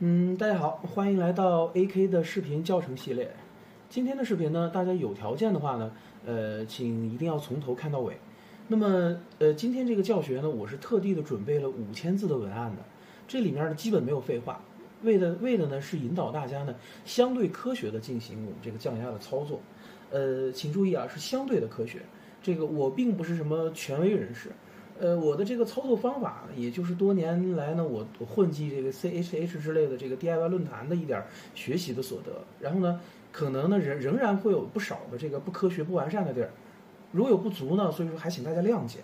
嗯，大家好，欢迎来到 AK 的视频教程系列。今天的视频呢，大家有条件的话呢，呃，请一定要从头看到尾。那么，呃，今天这个教学呢，我是特地的准备了五千字的文案的，这里面呢基本没有废话，为的为的呢是引导大家呢相对科学的进行我们这个降压的操作。呃，请注意啊，是相对的科学，这个我并不是什么权威人士。呃，我的这个操作方法，也就是多年来呢，我混迹这个 CHH 之类的这个 DIY 论坛的一点学习的所得。然后呢，可能呢仍仍然会有不少的这个不科学、不完善的地儿，如有不足呢，所以说还请大家谅解。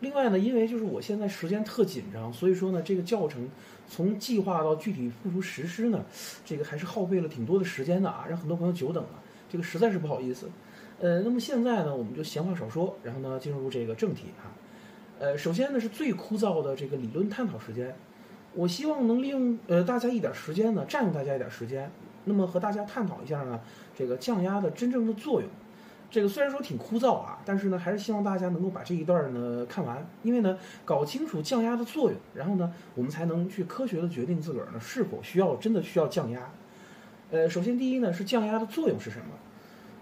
另外呢，因为就是我现在时间特紧张，所以说呢，这个教程从计划到具体付诸实施呢，这个还是耗费了挺多的时间的啊，让很多朋友久等了，这个实在是不好意思。呃，那么现在呢，我们就闲话少说，然后呢，进入这个正题哈。呃，首先呢是最枯燥的这个理论探讨时间，我希望能利用呃大家一点时间呢，占用大家一点时间，那么和大家探讨一下呢这个降压的真正的作用。这个虽然说挺枯燥啊，但是呢还是希望大家能够把这一段呢看完，因为呢搞清楚降压的作用，然后呢我们才能去科学的决定自个儿呢是否需要真的需要降压。呃，首先第一呢是降压的作用是什么？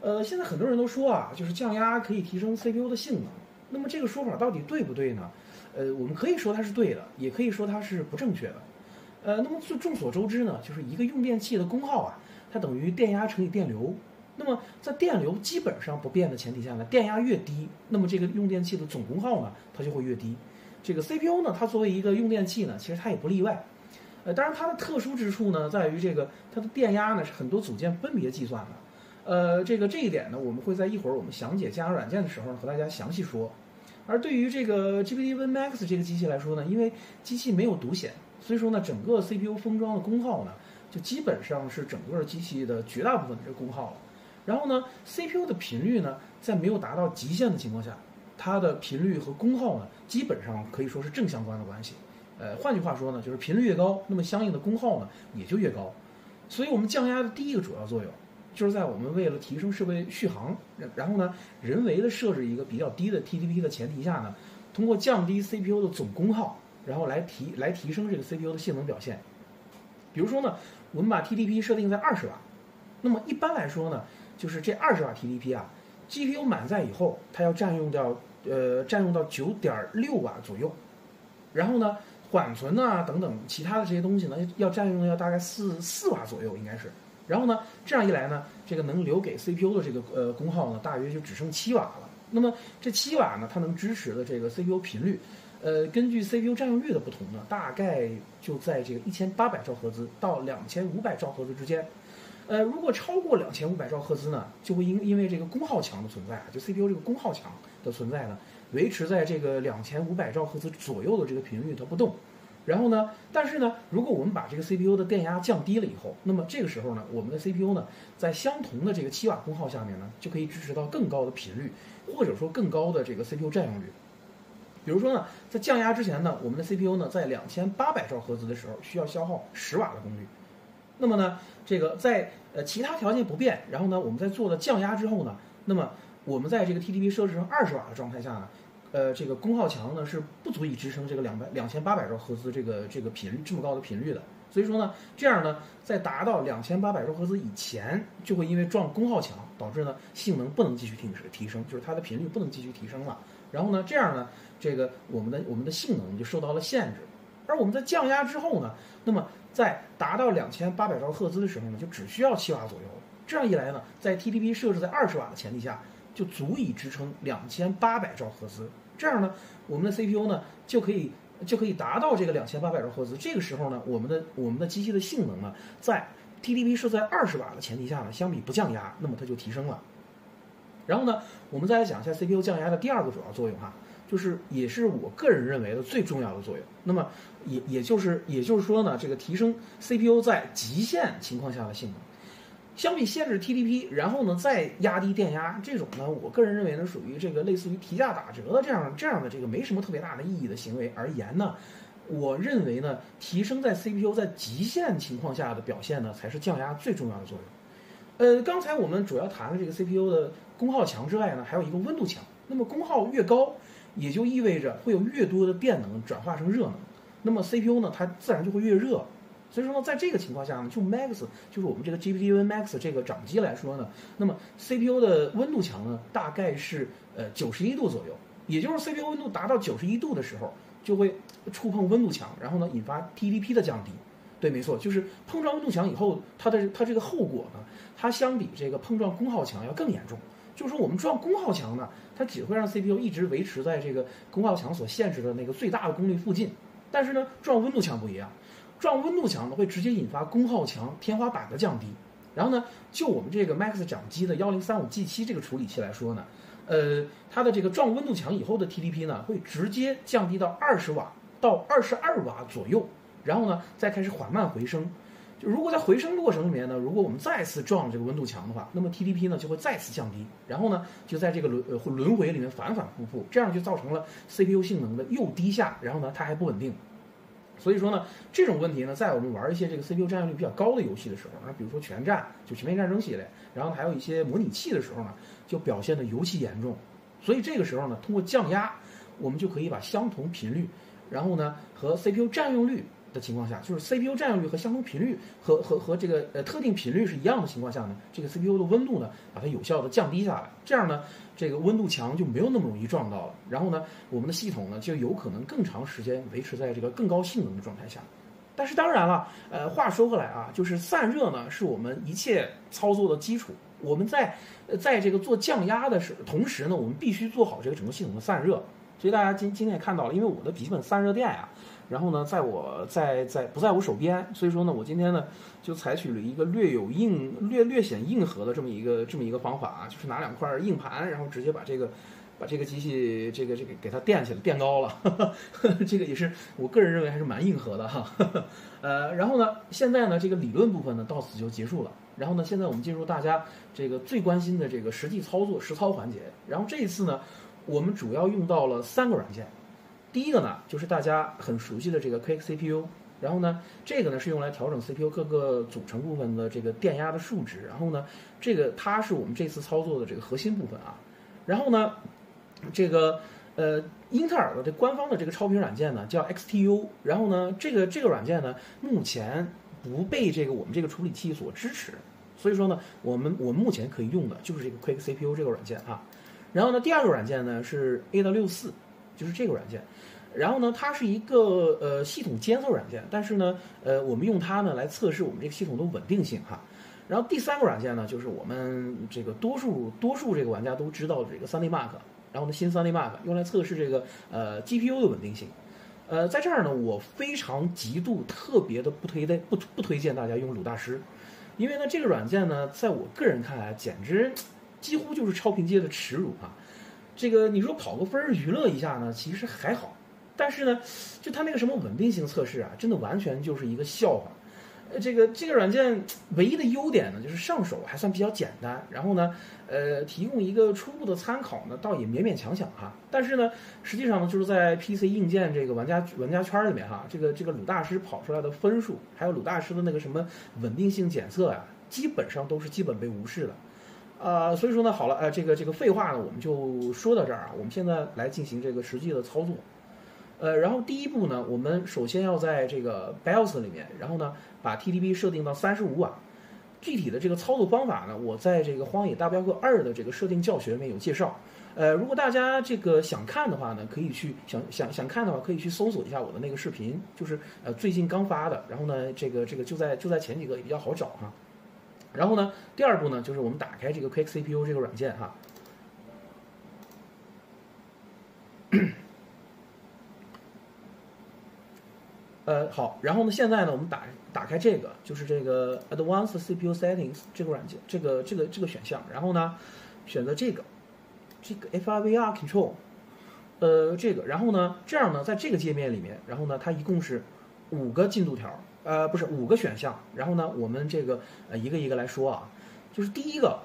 呃，现在很多人都说啊，就是降压可以提升 CPU 的性能。那么这个说法到底对不对呢？呃，我们可以说它是对的，也可以说它是不正确的。呃，那么就众所周知呢，就是一个用电器的功耗啊，它等于电压乘以电流。那么在电流基本上不变的前提下呢，电压越低，那么这个用电器的总功耗呢，它就会越低。这个 CPU 呢，它作为一个用电器呢，其实它也不例外。呃，当然它的特殊之处呢，在于这个它的电压呢是很多组件分别计算的。呃，这个这一点呢，我们会在一会儿我们详解加压软件的时候和大家详细说。而对于这个 GPT-1 Max 这个机器来说呢，因为机器没有独显，所以说呢，整个 CPU 封装的功耗呢，就基本上是整个机器的绝大部分的这个功耗了。然后呢，CPU 的频率呢，在没有达到极限的情况下，它的频率和功耗呢，基本上可以说是正相关的关系。呃，换句话说呢，就是频率越高，那么相应的功耗呢也就越高。所以我们降压的第一个主要作用。就是在我们为了提升设备续航，然后呢，人为的设置一个比较低的 TDP 的前提下呢，通过降低 CPU 的总功耗，然后来提来提升这个 CPU 的性能表现。比如说呢，我们把 TDP 设定在二十瓦，那么一般来说呢，就是这二十瓦 TDP 啊，GPU 满载以后，它要占用掉呃占用到九点六瓦左右，然后呢，缓存啊等等其他的这些东西呢，要占用要大概四四瓦左右，应该是。然后呢，这样一来呢，这个能留给 CPU 的这个呃功耗呢，大约就只剩七瓦了。那么这七瓦呢，它能支持的这个 CPU 频率，呃，根据 CPU 占用率的不同呢，大概就在这个一千八百兆赫兹到两千五百兆赫兹之间。呃，如果超过两千五百兆赫兹呢，就会因因为这个功耗墙的存在啊，就 CPU 这个功耗墙的存在呢，维持在这个两千五百兆赫兹左右的这个频率它不动。然后呢？但是呢，如果我们把这个 CPU 的电压降低了以后，那么这个时候呢，我们的 CPU 呢，在相同的这个七瓦功耗下面呢，就可以支持到更高的频率，或者说更高的这个 CPU 占用率。比如说呢，在降压之前呢，我们的 CPU 呢，在两千八百兆赫兹的时候需要消耗十瓦的功率。那么呢，这个在呃其他条件不变，然后呢，我们在做了降压之后呢，那么我们在这个 TDP 设置成二十瓦的状态下呢。呃，这个功耗墙呢是不足以支撑这个两百两千八百兆赫兹这个这个频率这么高的频率的，所以说呢，这样呢，在达到两千八百兆赫兹以前，就会因为撞功耗墙，导致呢性能不能继续提升提升，就是它的频率不能继续提升了。然后呢，这样呢，这个我们的我们的性能就受到了限制。而我们在降压之后呢，那么在达到两千八百兆赫兹的时候呢，就只需要七瓦左右。这样一来呢，在 TDP 设置在二十瓦的前提下，就足以支撑两千八百兆赫兹。这样呢，我们的 CPU 呢就可以就可以达到这个两千八百兆赫兹。这个时候呢，我们的我们的机器的性能呢，在 TDP 设在二十瓦的前提下呢，相比不降压，那么它就提升了。然后呢，我们再来讲一下 CPU 降压的第二个主要作用哈，就是也是我个人认为的最重要的作用。那么也也就是也就是说呢，这个提升 CPU 在极限情况下的性能。相比限制 TDP，然后呢再压低电压，这种呢，我个人认为呢，属于这个类似于提价打折的这样这样的这个没什么特别大的意义的行为而言呢，我认为呢，提升在 CPU 在极限情况下的表现呢，才是降压最重要的作用。呃，刚才我们主要谈了这个 CPU 的功耗强之外呢，还有一个温度强。那么功耗越高，也就意味着会有越多的电能转化成热能，那么 CPU 呢，它自然就会越热。所以说呢，在这个情况下呢，就 Max 就是我们这个 GPU Max 这个掌机来说呢，那么 CPU 的温度墙呢，大概是呃九十一度左右，也就是 CPU 温度达到九十一度的时候，就会触碰温度墙，然后呢引发 TDP 的降低。对，没错，就是碰撞温度墙以后，它的它这个后果呢，它相比这个碰撞功耗墙要更严重。就是说，我们撞功耗墙呢，它只会让 CPU 一直维持在这个功耗墙所限制的那个最大的功率附近。但是呢，撞温度墙不一样，撞温度墙呢会直接引发功耗墙天花板的降低。然后呢，就我们这个 Max 掌机的幺零三五 G 七这个处理器来说呢，呃，它的这个撞温度墙以后的 TDP 呢会直接降低到二十瓦到二十二瓦左右。然后呢，再开始缓慢回升。就如果在回升过程里面呢，如果我们再次撞这个温度墙的话，那么 TDP 呢就会再次降低。然后呢，就在这个轮呃轮回里面反反复复，这样就造成了 CPU 性能的又低下，然后呢它还不稳定。所以说呢，这种问题呢，在我们玩一些这个 CPU 占用率比较高的游戏的时候，啊，比如说全战就全面战争系列，然后还有一些模拟器的时候呢，就表现的尤其严重。所以这个时候呢，通过降压，我们就可以把相同频率，然后呢和 CPU 占用率。的情况下，就是 CPU 占用率和相同频率和和和这个呃特定频率是一样的情况下呢，这个 CPU 的温度呢，把它有效的降低下来，这样呢，这个温度墙就没有那么容易撞到了。然后呢，我们的系统呢就有可能更长时间维持在这个更高性能的状态下。但是当然了，呃，话说回来啊，就是散热呢是我们一切操作的基础。我们在在这个做降压的时同时呢，我们必须做好这个整个系统的散热。所以大家今今天也看到了，因为我的笔记本散热垫啊。然后呢，在我在在不在我手边，所以说呢，我今天呢就采取了一个略有硬、略略显硬核的这么一个这么一个方法啊，就是拿两块硬盘，然后直接把这个把这个机器这个这个给它垫起来，垫高了，这个也是我个人认为还是蛮硬核的哈。呃，然后呢，现在呢这个理论部分呢到此就结束了，然后呢，现在我们进入大家这个最关心的这个实际操作实操环节，然后这一次呢，我们主要用到了三个软件。第一个呢，就是大家很熟悉的这个 Quick CPU，然后呢，这个呢是用来调整 CPU 各个组成部分的这个电压的数值，然后呢，这个它是我们这次操作的这个核心部分啊。然后呢，这个呃，英特尔的这官方的这个超频软件呢叫 XTU，然后呢，这个这个软件呢目前不被这个我们这个处理器所支持，所以说呢，我们我们目前可以用的就是这个 Quick CPU 这个软件啊。然后呢，第二个软件呢是 A 的六四。就是这个软件，然后呢，它是一个呃系统监测软件，但是呢，呃，我们用它呢来测试我们这个系统的稳定性哈。然后第三个软件呢，就是我们这个多数多数这个玩家都知道的这个 3D Mark，然后呢新 3D Mark 用来测试这个呃 GPU 的稳定性。呃，在这儿呢，我非常极度特别的不推的不不推荐大家用鲁大师，因为呢这个软件呢，在我个人看来，简直几乎就是超频界的耻辱啊。这个你说跑个分娱乐一下呢，其实还好，但是呢，就它那个什么稳定性测试啊，真的完全就是一个笑话。呃，这个这个软件唯一的优点呢，就是上手还算比较简单，然后呢，呃，提供一个初步的参考呢，倒也勉勉强强哈。但是呢，实际上呢，就是在 PC 硬件这个玩家玩家圈里面哈，这个这个鲁大师跑出来的分数，还有鲁大师的那个什么稳定性检测啊，基本上都是基本被无视的。啊，所以说呢，好了，呃，这个这个废话呢，我们就说到这儿啊。我们现在来进行这个实际的操作，呃，然后第一步呢，我们首先要在这个 BIOS 里面，然后呢，把 TDP 设定到三十五瓦。具体的这个操作方法呢，我在这个《荒野大镖客二》的这个设定教学里面有介绍。呃，如果大家这个想看的话呢，可以去想想想看的话，可以去搜索一下我的那个视频，就是呃最近刚发的。然后呢，这个这个就在就在前几个也比较好找哈。然后呢，第二步呢，就是我们打开这个 Quick CPU 这个软件哈。呃，好，然后呢，现在呢，我们打打开这个，就是这个 Advanced CPU Settings 这个软件，这个这个这个选项，然后呢，选择这个这个 FIVR Control，呃，这个，然后呢，这样呢，在这个界面里面，然后呢，它一共是五个进度条。呃，不是五个选项，然后呢，我们这个呃一个一个来说啊，就是第一个，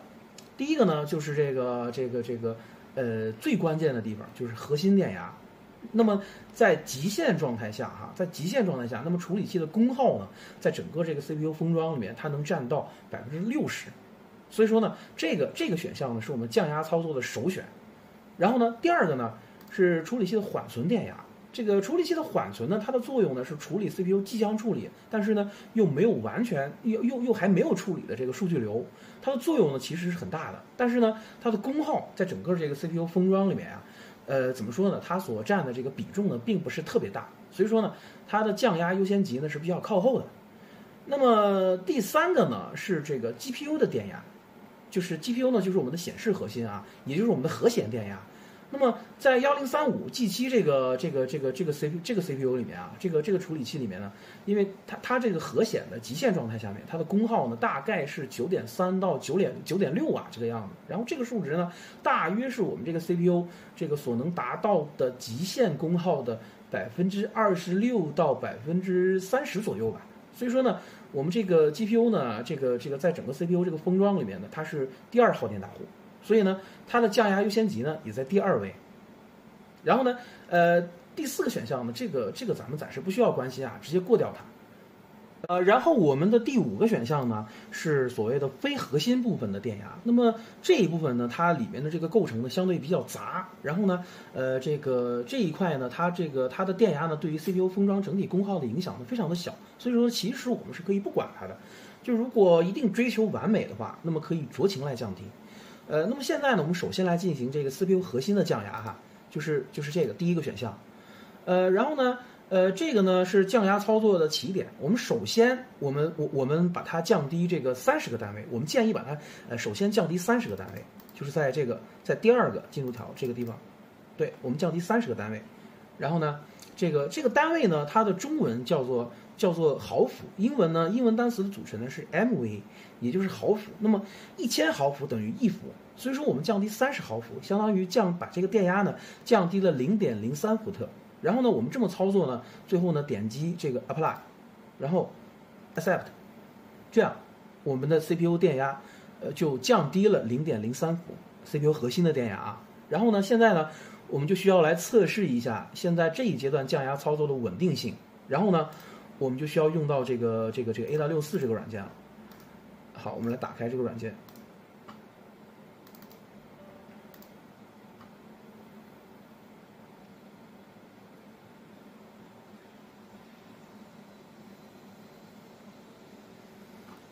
第一个呢就是这个这个这个呃最关键的地方就是核心电压。那么在极限状态下哈，在极限状态下，那么处理器的功耗呢，在整个这个 CPU 封装里面，它能占到百分之六十。所以说呢，这个这个选项呢是我们降压操作的首选。然后呢，第二个呢是处理器的缓存电压。这个处理器的缓存呢，它的作用呢是处理 CPU 即将处理，但是呢又没有完全又又又还没有处理的这个数据流，它的作用呢其实是很大的，但是呢它的功耗在整个这个 CPU 封装里面啊，呃怎么说呢？它所占的这个比重呢并不是特别大，所以说呢它的降压优先级呢是比较靠后的。那么第三个呢是这个 GPU 的电压，就是 GPU 呢就是我们的显示核心啊，也就是我们的核显电压。那么在幺零三五 G 七这个这个这个这个 C P 这个 C P U 里面啊，这个这个处理器里面呢，因为它它这个核显的极限状态下面，它的功耗呢大概是九点三到九点九点六瓦这个样子。然后这个数值呢，大约是我们这个 C P U 这个所能达到的极限功耗的百分之二十六到百分之三十左右吧。所以说呢，我们这个 G P U 呢，这个这个在整个 C P U 这个封装里面呢，它是第二耗电大户。所以呢，它的降压优先级呢也在第二位。然后呢，呃，第四个选项呢，这个这个咱们暂时不需要关心啊，直接过掉它。呃，然后我们的第五个选项呢是所谓的非核心部分的电压。那么这一部分呢，它里面的这个构成呢相对比较杂。然后呢，呃，这个这一块呢，它这个它的电压呢对于 CPU 封装整体功耗的影响呢非常的小。所以说，其实我们是可以不管它的。就如果一定追求完美的话，那么可以酌情来降低。呃，那么现在呢，我们首先来进行这个 CPU 核心的降压哈，就是就是这个第一个选项，呃，然后呢，呃，这个呢是降压操作的起点。我们首先，我们我我们把它降低这个三十个单位，我们建议把它呃首先降低三十个单位，就是在这个在第二个进度条这个地方，对我们降低三十个单位，然后呢，这个这个单位呢，它的中文叫做。叫做毫伏，英文呢？英文单词的组成呢是 MV，也就是毫伏。那么一千毫伏等于一伏，所以说我们降低三十毫伏，相当于降把这个电压呢降低了零点零三伏特。然后呢，我们这么操作呢，最后呢点击这个 Apply，然后 Accept，这样我们的 CPU 电压呃就降低了零点零三伏，CPU 核心的电压啊。然后呢，现在呢我们就需要来测试一下现在这一阶段降压操作的稳定性。然后呢。我们就需要用到这个这个这个 A 到六四这个软件了。好，我们来打开这个软件。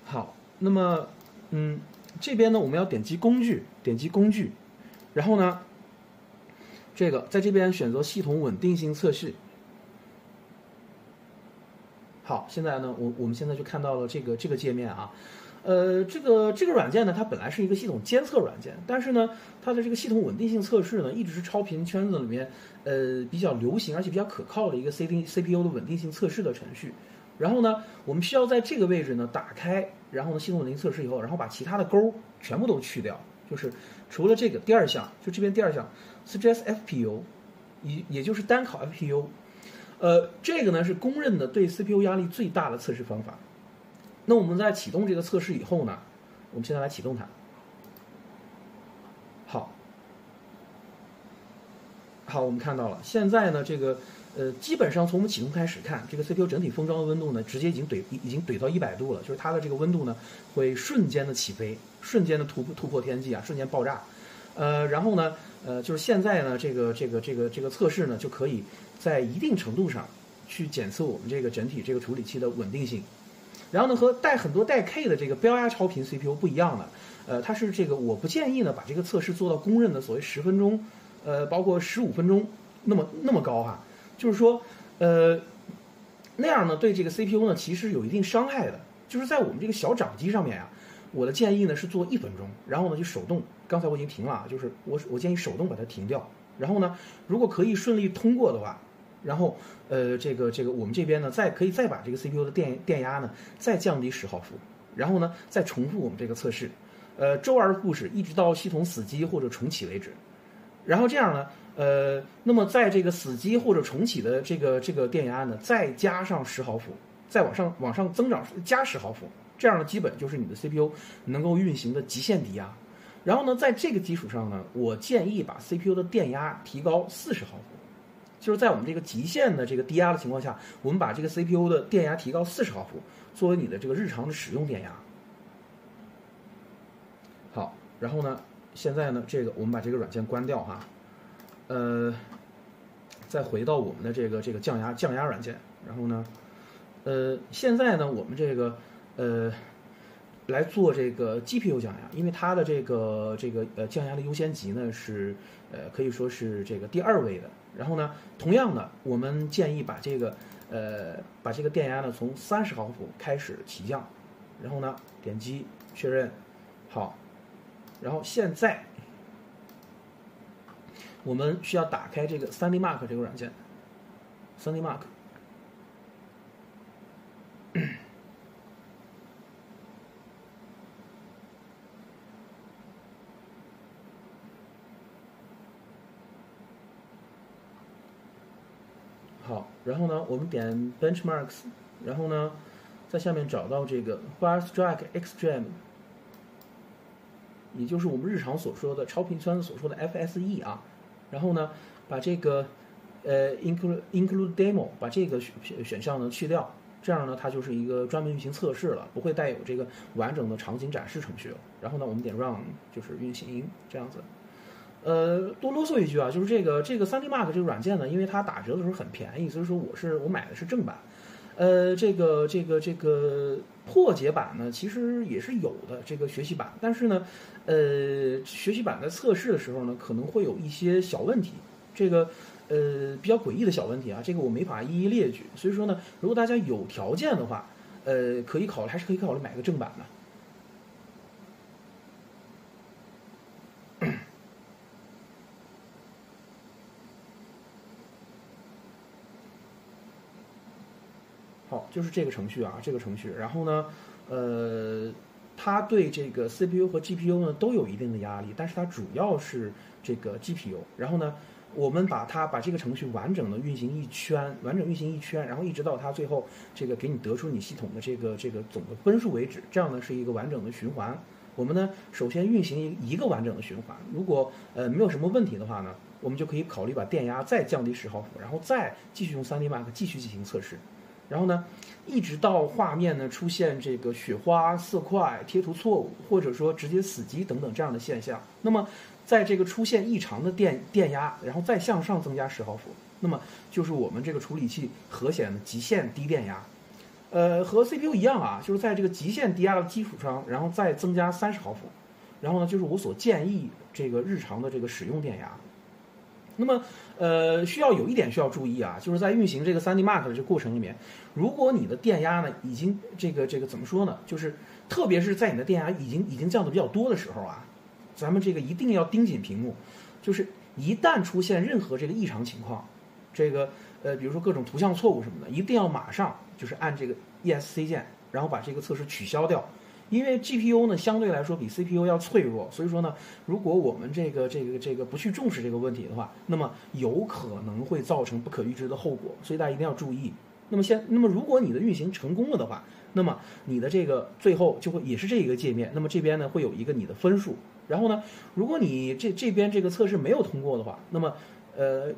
好，那么嗯，这边呢，我们要点击工具，点击工具，然后呢，这个在这边选择系统稳定性测试。好，现在呢，我我们现在就看到了这个这个界面啊，呃，这个这个软件呢，它本来是一个系统监测软件，但是呢，它的这个系统稳定性测试呢，一直是超频圈子里面呃比较流行而且比较可靠的一个 C D C P U 的稳定性测试的程序。然后呢，我们需要在这个位置呢打开，然后呢系统稳定测试以后，然后把其他的勾全部都去掉，就是除了这个第二项，就这边第二项 Stress F P U，也也就是单考 F P U。呃，这个呢是公认的对 CPU 压力最大的测试方法。那我们在启动这个测试以后呢，我们现在来启动它。好，好，我们看到了，现在呢，这个呃，基本上从我们启动开始看，这个 CPU 整体封装的温度呢，直接已经怼已经怼到一百度了，就是它的这个温度呢，会瞬间的起飞，瞬间的突突破天际啊，瞬间爆炸。呃，然后呢，呃，就是现在呢，这个这个这个这个测试呢，就可以。在一定程度上，去检测我们这个整体这个处理器的稳定性，然后呢，和带很多带 K 的这个标压超频 CPU 不一样的，呃，它是这个我不建议呢把这个测试做到公认的所谓十分钟，呃，包括十五分钟那么那么高哈，就是说，呃，那样呢对这个 CPU 呢其实有一定伤害的，就是在我们这个小掌机上面啊，我的建议呢是做一分钟，然后呢就手动，刚才我已经停了，就是我我建议手动把它停掉，然后呢，如果可以顺利通过的话。然后，呃，这个这个我们这边呢，再可以再把这个 CPU 的电电压呢再降低十毫伏，然后呢再重复我们这个测试，呃，周而复始，一直到系统死机或者重启为止。然后这样呢，呃，那么在这个死机或者重启的这个这个电压呢，再加上十毫伏，再往上往上增长加十毫伏，这样呢基本就是你的 CPU 能够运行的极限低压。然后呢，在这个基础上呢，我建议把 CPU 的电压提高四十毫伏。就是在我们这个极限的这个低压的情况下，我们把这个 CPU 的电压提高四十毫伏，作为你的这个日常的使用电压。好，然后呢，现在呢，这个我们把这个软件关掉哈，呃，再回到我们的这个这个降压降压软件，然后呢，呃，现在呢，我们这个呃来做这个 GPU 降压，因为它的这个这个呃降压的优先级呢是呃可以说是这个第二位的。然后呢，同样的，我们建议把这个呃把这个电压呢从三十毫伏开始起降，然后呢点击确认，好，然后现在。我们需要打开这个 3D Mark 这个软件，3D Mark。好，然后呢，我们点 Benchmarks，然后呢，在下面找到这个 Fast Track Extreme，也就是我们日常所说的超频圈所说的 FSE 啊。然后呢，把这个呃 include include demo 把这个选选项呢去掉，这样呢它就是一个专门运行测试了，不会带有这个完整的场景展示程序了。然后呢，我们点 run 就是运行这样子。呃，多啰嗦一句啊，就是这个这个 3D Mark 这个软件呢，因为它打折的时候很便宜，所以说我是我买的是正版。呃，这个这个这个破解版呢，其实也是有的，这个学习版。但是呢，呃，学习版在测试的时候呢，可能会有一些小问题，这个呃比较诡异的小问题啊，这个我没法一一列举。所以说呢，如果大家有条件的话，呃，可以考虑，还是可以考虑买个正版的。好，就是这个程序啊，这个程序。然后呢，呃，它对这个 CPU 和 GPU 呢都有一定的压力，但是它主要是这个 GPU。然后呢，我们把它把这个程序完整的运行一圈，完整运行一圈，然后一直到它最后这个给你得出你系统的这个这个总的分数为止。这样呢是一个完整的循环。我们呢首先运行一个完整的循环，如果呃没有什么问题的话呢，我们就可以考虑把电压再降低十毫伏，然后再继续用 3D Mark 继续进行测试。然后呢，一直到画面呢出现这个雪花、色块、贴图错误，或者说直接死机等等这样的现象。那么，在这个出现异常的电电压，然后再向上增加十毫伏，那么就是我们这个处理器核显的极限低电压。呃，和 CPU 一样啊，就是在这个极限低压的基础上，然后再增加三十毫伏。然后呢，就是我所建议这个日常的这个使用电压。那么，呃，需要有一点需要注意啊，就是在运行这个 3D Mark 的这个过程里面，如果你的电压呢已经这个这个怎么说呢？就是特别是在你的电压已经已经降的比较多的时候啊，咱们这个一定要盯紧屏幕，就是一旦出现任何这个异常情况，这个呃，比如说各种图像错误什么的，一定要马上就是按这个 ESC 键，然后把这个测试取消掉。因为 GPU 呢相对来说比 CPU 要脆弱，所以说呢，如果我们这个这个这个不去重视这个问题的话，那么有可能会造成不可预知的后果，所以大家一定要注意。那么先，那么如果你的运行成功了的话，那么你的这个最后就会也是这一个界面，那么这边呢会有一个你的分数。然后呢，如果你这这边这个测试没有通过的话，那么呃，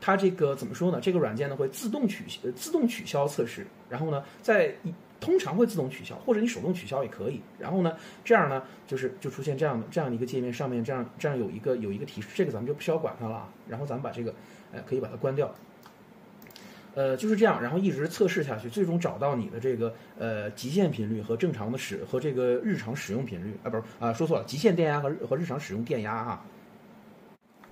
它这个怎么说呢？这个软件呢会自动取自动取消测试，然后呢在。通常会自动取消，或者你手动取消也可以。然后呢，这样呢，就是就出现这样的这样的一个界面，上面这样这样有一个有一个提示，这个咱们就不需要管它了啊。然后咱们把这个，呃，可以把它关掉。呃，就是这样，然后一直测试下去，最终找到你的这个呃极限频率和正常的使和这个日常使用频率啊，不是啊，说错了，极限电压和和日常使用电压哈。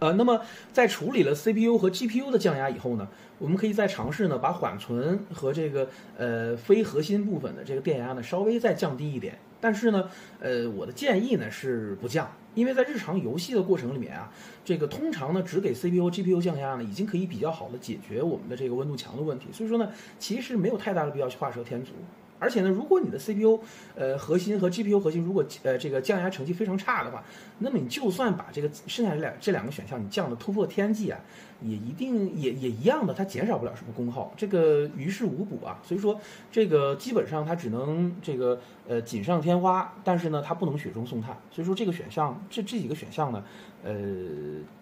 呃，那么在处理了 CPU 和 GPU 的降压以后呢，我们可以再尝试呢，把缓存和这个呃非核心部分的这个电压呢稍微再降低一点。但是呢，呃，我的建议呢是不降，因为在日常游戏的过程里面啊，这个通常呢只给 CPU、GPU 降压呢，已经可以比较好的解决我们的这个温度强的问题。所以说呢，其实没有太大的必要去画蛇添足。而且呢，如果你的 CPU，呃，核心和 GPU 核心如果呃这个降压成绩非常差的话，那么你就算把这个剩下这两这两个选项你降的突破天际啊，也一定也也一样的，它减少不了什么功耗，这个于事无补啊。所以说这个基本上它只能这个呃锦上添花，但是呢它不能雪中送炭。所以说这个选项这这几个选项呢，呃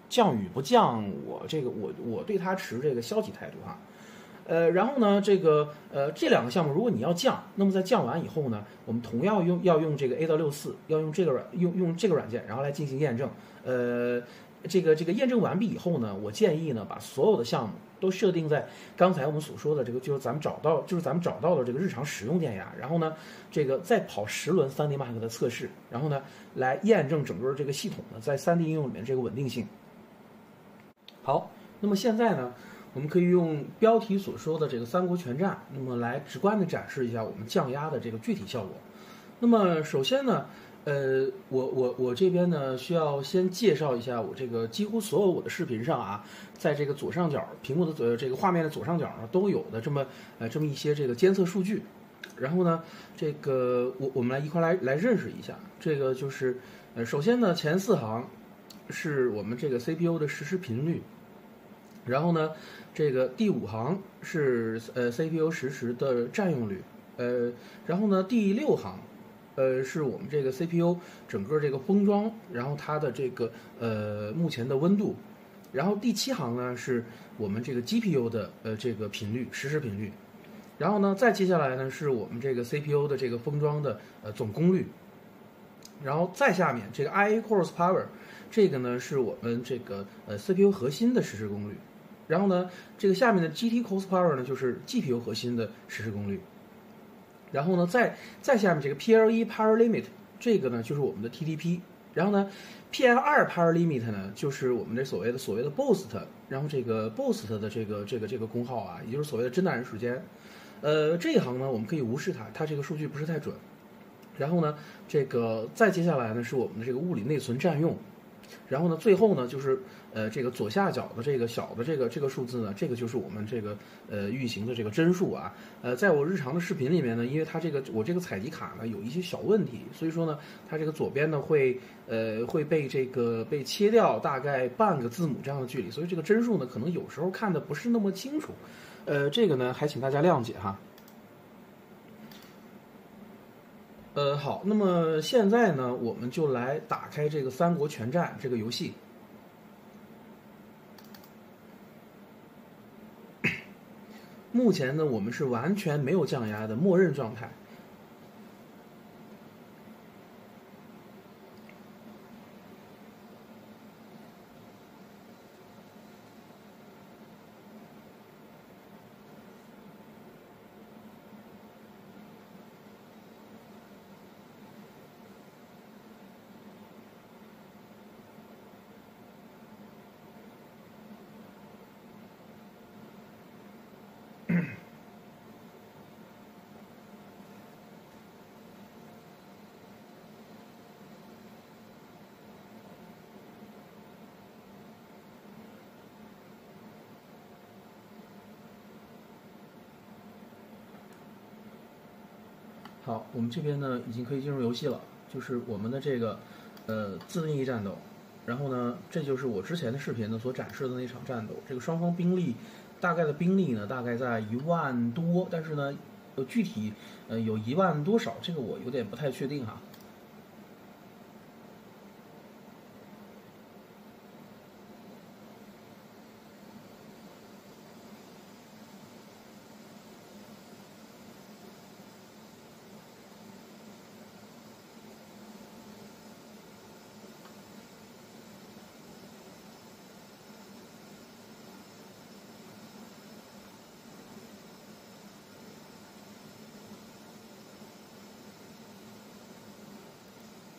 降与不降，我这个我我对它持这个消极态度啊。呃，然后呢，这个呃，这两个项目，如果你要降，那么在降完以后呢，我们同样用要用这个 A 到六四，要用这个软用用这个软件，然后来进行验证。呃这个这个验证完毕以后呢，我建议呢把所有的项目都设定在刚才我们所说的这个，就是咱们找到就是咱们找到的这个日常使用电压，然后呢，这个再跑十轮 3D Mark 的测试，然后呢来验证整个这个系统呢在 3D 应用里面这个稳定性。好，那么现在呢，我们可以用标题所说的这个三国全战，那么来直观的展示一下我们降压的这个具体效果。那么首先呢。呃，我我我这边呢，需要先介绍一下我这个几乎所有我的视频上啊，在这个左上角屏幕的左这个画面的左上角呢，都有的这么呃这么一些这个监测数据。然后呢，这个我我们来一块来来认识一下，这个就是呃首先呢前四行是我们这个 CPU 的实时频率，然后呢这个第五行是呃 CPU 实时的占用率，呃然后呢第六行。呃，是我们这个 CPU 整个这个封装，然后它的这个呃目前的温度，然后第七行呢是我们这个 GPU 的呃这个频率实时频率，然后呢再接下来呢是我们这个 CPU 的这个封装的呃总功率，然后再下面这个 IA Core Power，这个呢是我们这个呃 CPU 核心的实时功率，然后呢这个下面的 GT Core Power 呢就是 GPU 核心的实时功率。然后呢，再再下面这个 PLE Power Limit，这个呢就是我们的 TDP。然后呢，PL2 Power Limit 呢就是我们这所谓的所谓的 Boost。然后这个 Boost 的这个这个这个功耗啊，也就是所谓的真打人时间。呃，这一行呢我们可以无视它，它这个数据不是太准。然后呢，这个再接下来呢是我们的这个物理内存占用。然后呢，最后呢，就是呃，这个左下角的这个小的这个这个数字呢，这个就是我们这个呃运行的这个帧数啊。呃，在我日常的视频里面呢，因为它这个我这个采集卡呢有一些小问题，所以说呢，它这个左边呢会呃会被这个被切掉大概半个字母这样的距离，所以这个帧数呢可能有时候看的不是那么清楚。呃，这个呢还请大家谅解哈。呃，好，那么现在呢，我们就来打开这个《三国全战》这个游戏。目前呢，我们是完全没有降压的默认状态。好，我们这边呢已经可以进入游戏了，就是我们的这个呃自定义战斗。然后呢，这就是我之前的视频呢所展示的那场战斗。这个双方兵力大概的兵力呢大概在一万多，但是呢，呃具体呃有一万多少，这个我有点不太确定哈。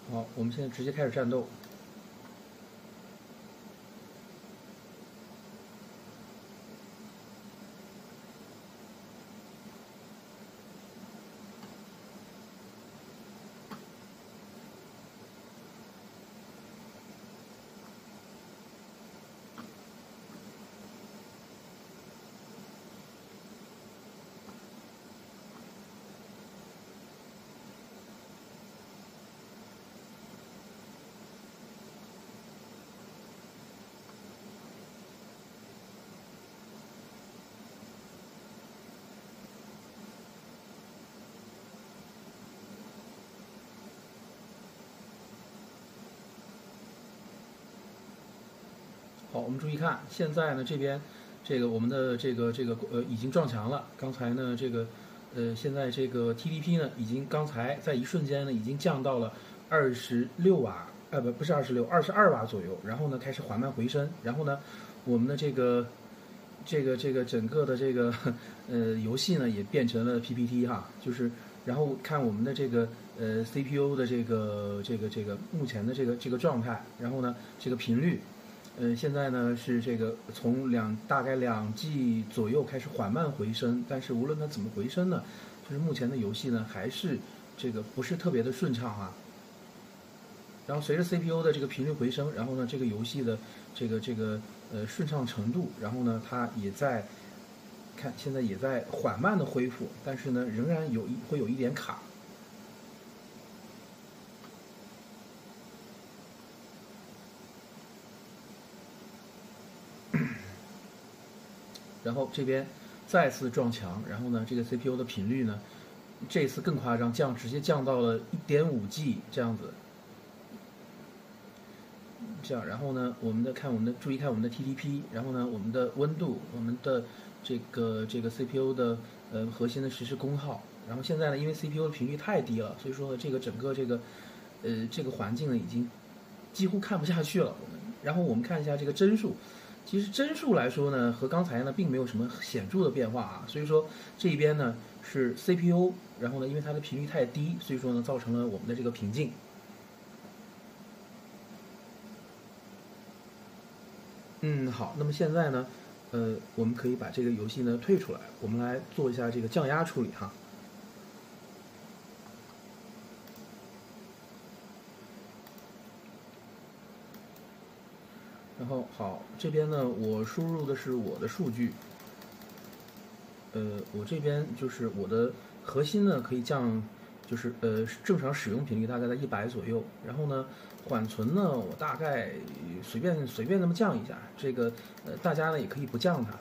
好，我我们现在直接开始战斗。好，我们注意看，现在呢这边，这个我们的这个这个呃已经撞墙了。刚才呢这个，呃现在这个 TDP 呢已经刚才在一瞬间呢已经降到了二十六瓦呃不不是二十六，二十二瓦左右，然后呢开始缓慢回升，然后呢我们的这个这个这个整个的这个呃游戏呢也变成了 PPT 哈，就是然后看我们的这个呃 CPU 的这个这个这个目前的这个这个状态，然后呢这个频率。嗯，现在呢是这个从两大概两 G 左右开始缓慢回升，但是无论它怎么回升呢，就是目前的游戏呢还是这个不是特别的顺畅啊。然后随着 CPU 的这个频率回升，然后呢这个游戏的这个这个呃顺畅程度，然后呢它也在看现在也在缓慢的恢复，但是呢仍然有一会有一点卡。然后这边再次撞墙，然后呢，这个 CPU 的频率呢，这次更夸张，降直接降到了一点五 G 这样子。这样，然后呢，我们的看我们的注意看我们的 TDP，然后呢，我们的温度，我们的这个这个 CPU 的呃核心的实时功耗，然后现在呢，因为 CPU 的频率太低了，所以说呢，这个整个这个呃这个环境呢已经几乎看不下去了。然后我们看一下这个帧数。其实帧数来说呢，和刚才呢并没有什么显著的变化啊，所以说这一边呢是 CPU，然后呢因为它的频率太低，所以说呢造成了我们的这个瓶颈。嗯，好，那么现在呢，呃，我们可以把这个游戏呢退出来，我们来做一下这个降压处理哈。然后好，这边呢，我输入的是我的数据。呃，我这边就是我的核心呢，可以降，就是呃正常使用频率大概在一百左右。然后呢，缓存呢，我大概随便随便那么降一下。这个呃大家呢也可以不降它。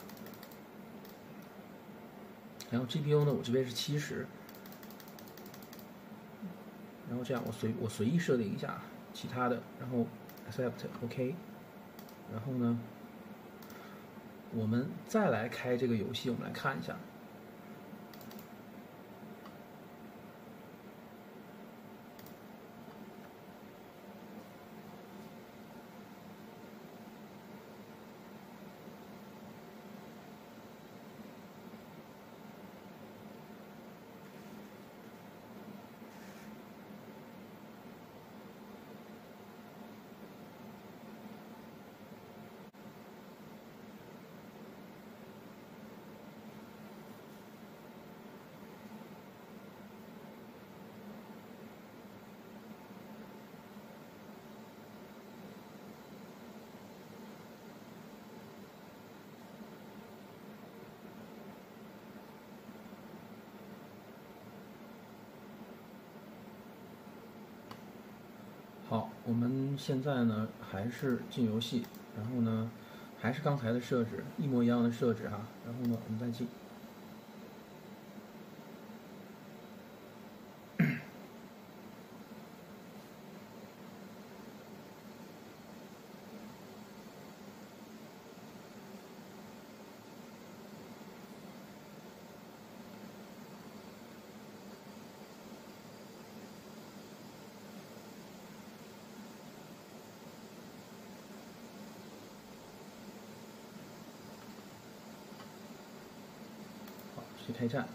然后 GPU 呢，我这边是七十。然后这样，我随我随意设定一下其他的，然后 Accept OK。然后呢，我们再来开这个游戏，我们来看一下。好，我们现在呢还是进游戏，然后呢还是刚才的设置，一模一样的设置哈，然后呢我们再进。去开战。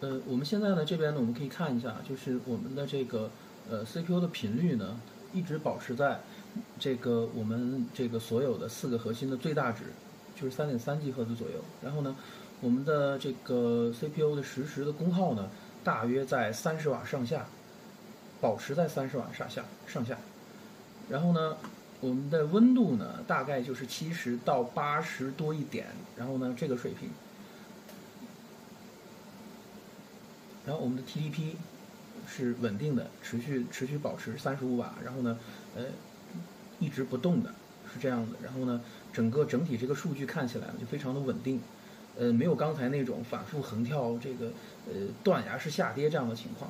呃，我们现在呢这边呢，我们可以看一下，就是我们的这个呃 CPU 的频率呢，一直保持在这个我们这个所有的四个核心的最大值，就是三点三 G 赫兹左右。然后呢，我们的这个 CPU 的实时的功耗呢，大约在三十瓦上下，保持在三十瓦上下上下。然后呢。我们的温度呢，大概就是七十到八十多一点，然后呢，这个水平。然后我们的 TDP 是稳定的，持续持续保持三十五瓦，然后呢，呃，一直不动的，是这样的。然后呢，整个整体这个数据看起来就非常的稳定，呃，没有刚才那种反复横跳、这个呃断崖式下跌这样的情况。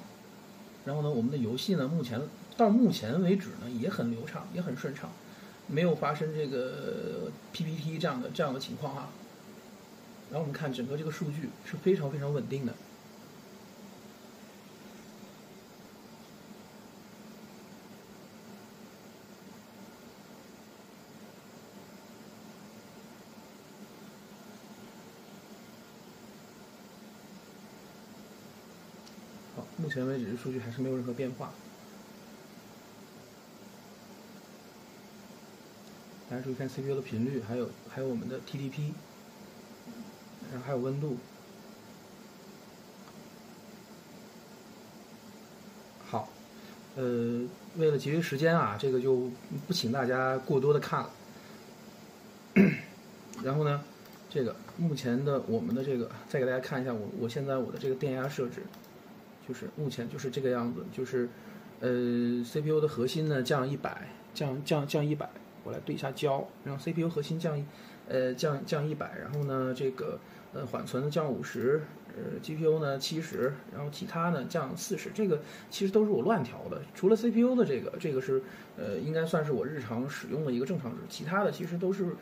然后呢，我们的游戏呢，目前到目前为止呢也很流畅也很顺畅没有发生这个 ppt 这样的这样的情况啊。然后我们看整个这个数据是非常非常稳定的。好目前为止数据还是没有任何变化。注意看 CPU 的频率，还有还有我们的 TDP，然后还有温度。好，呃，为了节约时间啊，这个就不请大家过多的看了。然后呢，这个目前的我们的这个，再给大家看一下我我现在我的这个电压设置，就是目前就是这个样子，就是呃 CPU 的核心呢降一百，降降降一百，我来对一下焦，让 CPU 核心降一呃降降一百，然后呢这个呃缓存降五十，呃 GPU 呢七十，然后其他呢降四十，这个其实都是我乱调的，除了 CPU 的这个这个是呃应该算是我日常使用的一个正常值，其他的其实都是。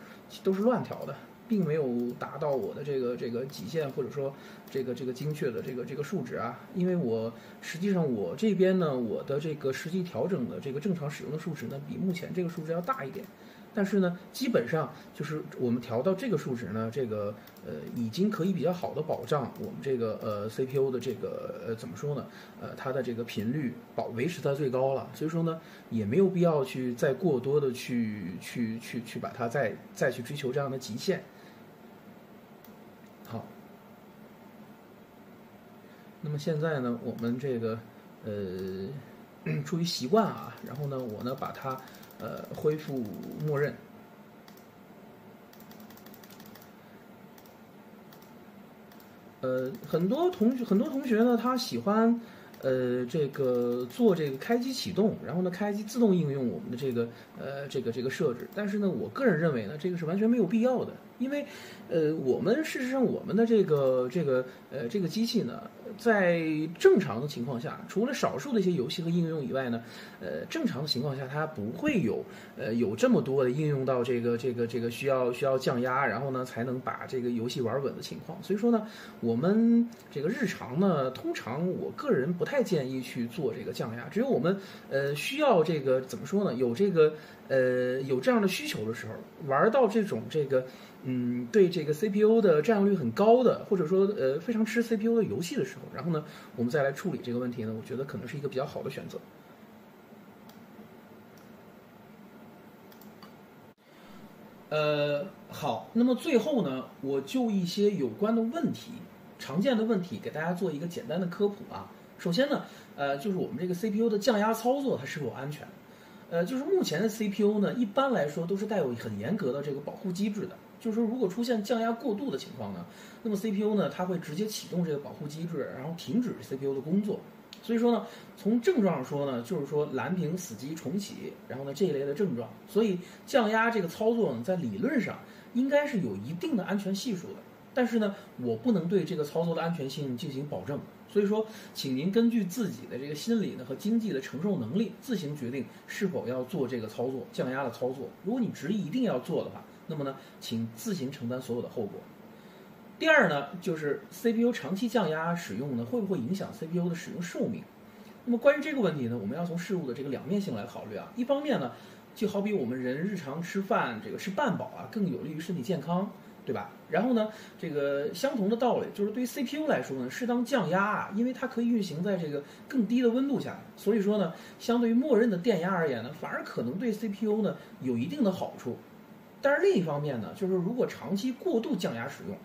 都是乱调的，并没有达到我的这个这个极限，或者说这个这个精确的这个这个数值啊。因为我实际上我这边呢，我的这个实际调整的这个正常使用的数值呢，比目前这个数值要大一点。但是呢，基本上就是我们调到这个数值呢，这个呃已经可以比较好的保障我们这个呃 CPU 的这个呃怎么说呢？呃，它的这个频率保维持在最高了。所以说呢，也没有必要去再过多的去去去去把它再再去追求这样的极限。好，那么现在呢，我们这个呃出于习惯啊，然后呢，我呢把它。呃，恢复默认。呃，很多同学，很多同学呢，他喜欢。呃，这个做这个开机启动，然后呢，开机自动应用我们的这个呃这个这个设置。但是呢，我个人认为呢，这个是完全没有必要的，因为呃，我们事实上我们的这个这个呃这个机器呢，在正常的情况下，除了少数的一些游戏和应用以外呢，呃，正常的情况下它不会有呃有这么多的应用到这个这个这个需要需要降压，然后呢才能把这个游戏玩稳的情况。所以说呢，我们这个日常呢，通常我个人不太。建议去做这个降压，只有我们呃需要这个怎么说呢？有这个呃有这样的需求的时候，玩到这种这个嗯对这个 CPU 的占有率很高的，或者说呃非常吃 CPU 的游戏的时候，然后呢我们再来处理这个问题呢，我觉得可能是一个比较好的选择。呃，好，那么最后呢，我就一些有关的问题，常见的问题，给大家做一个简单的科普啊。首先呢，呃，就是我们这个 CPU 的降压操作它是否安全？呃，就是目前的 CPU 呢，一般来说都是带有很严格的这个保护机制的。就是说，如果出现降压过度的情况呢，那么 CPU 呢，它会直接启动这个保护机制，然后停止 CPU 的工作。所以说呢，从症状上说呢，就是说蓝屏、死机、重启，然后呢这一类的症状。所以降压这个操作呢，在理论上应该是有一定的安全系数的。但是呢，我不能对这个操作的安全性进行保证。所以说，请您根据自己的这个心理呢和经济的承受能力，自行决定是否要做这个操作降压的操作。如果你执意一定要做的话，那么呢，请自行承担所有的后果。第二呢，就是 CPU 长期降压使用呢，会不会影响 CPU 的使用寿命？那么关于这个问题呢，我们要从事物的这个两面性来考虑啊。一方面呢，就好比我们人日常吃饭，这个吃半饱啊，更有利于身体健康。对吧？然后呢，这个相同的道理就是对于 CPU 来说呢，适当降压啊，因为它可以运行在这个更低的温度下，所以说呢，相对于默认的电压而言呢，反而可能对 CPU 呢有一定的好处。但是另一方面呢，就是如果长期过度降压使用，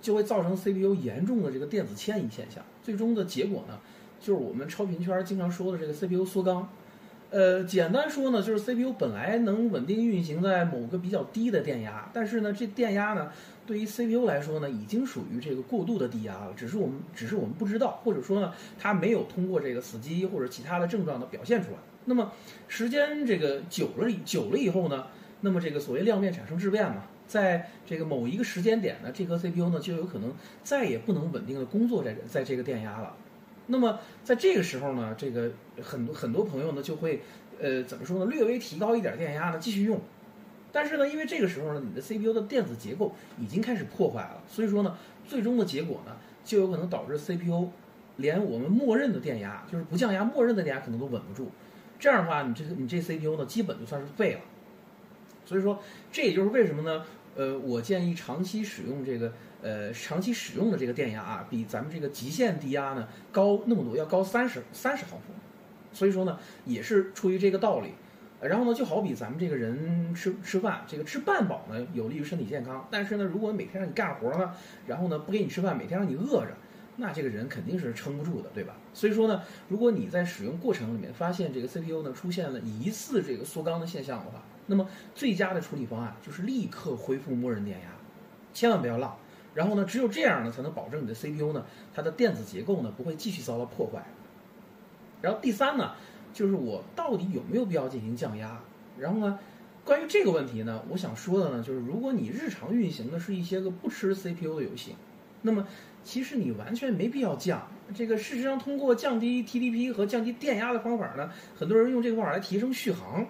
就会造成 CPU 严重的这个电子迁移现象，最终的结果呢，就是我们超频圈经常说的这个 CPU 缩缸。呃，简单说呢，就是 CPU 本来能稳定运行在某个比较低的电压，但是呢，这电压呢，对于 CPU 来说呢，已经属于这个过度的低压了，只是我们只是我们不知道，或者说呢，它没有通过这个死机或者其他的症状的表现出来。那么时间这个久了久了以后呢，那么这个所谓量变产生质变嘛，在这个某一个时间点呢，这颗 CPU 呢就有可能再也不能稳定的工作在在这个电压了。那么在这个时候呢，这个很多很多朋友呢就会，呃，怎么说呢？略微提高一点电压呢，继续用。但是呢，因为这个时候呢，你的 CPU 的电子结构已经开始破坏了，所以说呢，最终的结果呢，就有可能导致 CPU 连我们默认的电压，就是不降压默认的电压可能都稳不住。这样的话，你这你这 CPU 呢，基本就算是废了。所以说，这也就是为什么呢？呃，我建议长期使用这个呃长期使用的这个电压啊，比咱们这个极限低压呢高那么多，要高三十三十毫伏。所以说呢，也是出于这个道理。然后呢，就好比咱们这个人吃吃饭，这个吃半饱呢有利于身体健康，但是呢，如果每天让你干活呢，然后呢不给你吃饭，每天让你饿着，那这个人肯定是撑不住的，对吧？所以说呢，如果你在使用过程里面发现这个 CPU 呢出现了疑似这个缩缸的现象的话，那么最佳的处理方案就是立刻恢复默认电压，千万不要浪。然后呢，只有这样呢，才能保证你的 CPU 呢它的电子结构呢不会继续遭到破坏。然后第三呢。就是我到底有没有必要进行降压？然后呢，关于这个问题呢，我想说的呢，就是如果你日常运行的是一些个不吃 CPU 的游戏，那么其实你完全没必要降。这个事实上，通过降低 TDP 和降低电压的方法呢，很多人用这个方法来提升续航。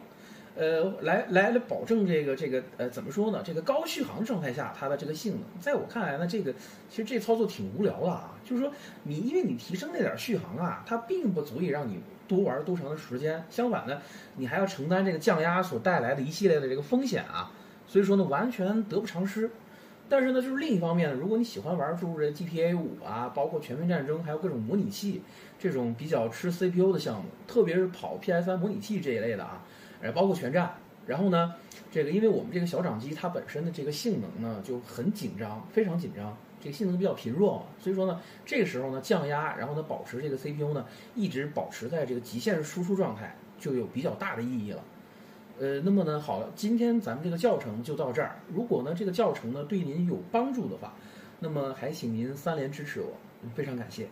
呃，来来来，保证这个这个呃，怎么说呢？这个高续航状态下它的这个性能，在我看来呢，这个其实这操作挺无聊的啊。就是说，你因为你提升那点续航啊，它并不足以让你多玩多长的时间。相反呢，你还要承担这个降压所带来的一系列的这个风险啊。所以说呢，完全得不偿失。但是呢，就是另一方面呢，如果你喜欢玩诸如这 GTA 五啊，包括全面战争，还有各种模拟器这种比较吃 CPU 的项目，特别是跑 PS3 模拟器这一类的啊。包括全站，然后呢，这个因为我们这个小掌机它本身的这个性能呢就很紧张，非常紧张，这个性能比较贫弱嘛，所以说呢，这个时候呢降压，然后呢保持这个 CPU 呢一直保持在这个极限输出状态，就有比较大的意义了。呃，那么呢，好了，今天咱们这个教程就到这儿。如果呢这个教程呢对您有帮助的话，那么还请您三连支持我，非常感谢。